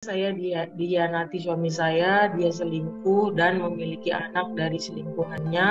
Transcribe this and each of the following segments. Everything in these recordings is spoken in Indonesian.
Saya dia dianati suami saya, dia selingkuh dan memiliki anak dari selingkuhannya.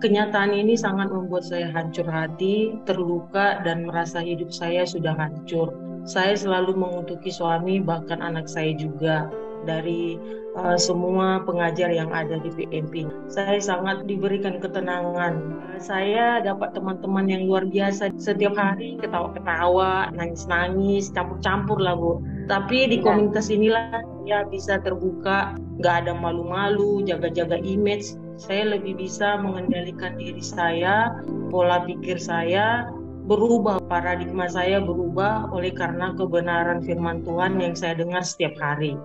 Kenyataan ini sangat membuat saya hancur hati, terluka, dan merasa hidup saya sudah hancur. Saya selalu mengutuki suami, bahkan anak saya juga dari uh, semua pengajar yang ada di PMP. Saya sangat diberikan ketenangan. Saya dapat teman-teman yang luar biasa. Setiap hari ketawa-ketawa, nangis-nangis, campur-campur lah Bu tapi di ya. komunitas inilah ya bisa terbuka, nggak ada malu-malu, jaga-jaga image. Saya lebih bisa mengendalikan diri saya, pola pikir saya berubah, paradigma saya berubah oleh karena kebenaran firman Tuhan yang saya dengar setiap hari.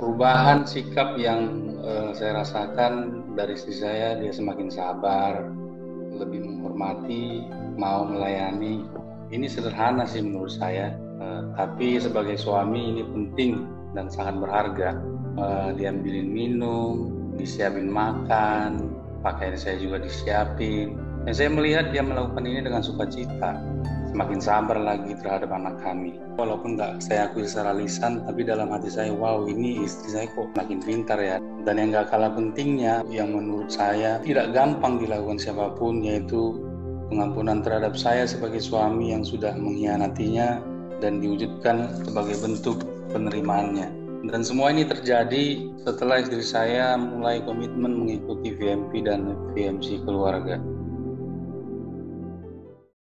Perubahan sikap yang uh, saya rasakan dari istri saya, dia semakin sabar, lebih menghormati, mau melayani. Ini sederhana sih menurut saya Uh, tapi sebagai suami ini penting dan sangat berharga. Uh, diambilin minum, disiapin makan, pakaian saya juga disiapin. Dan saya melihat dia melakukan ini dengan sukacita. Semakin sabar lagi terhadap anak kami. Walaupun nggak saya akui secara lisan, tapi dalam hati saya, wow ini istri saya kok makin pintar ya. Dan yang nggak kalah pentingnya, yang menurut saya tidak gampang dilakukan siapa pun, yaitu pengampunan terhadap saya sebagai suami yang sudah mengkhianatinya dan diwujudkan sebagai bentuk penerimaannya. Dan semua ini terjadi setelah istri saya mulai komitmen mengikuti VMP dan VMC keluarga.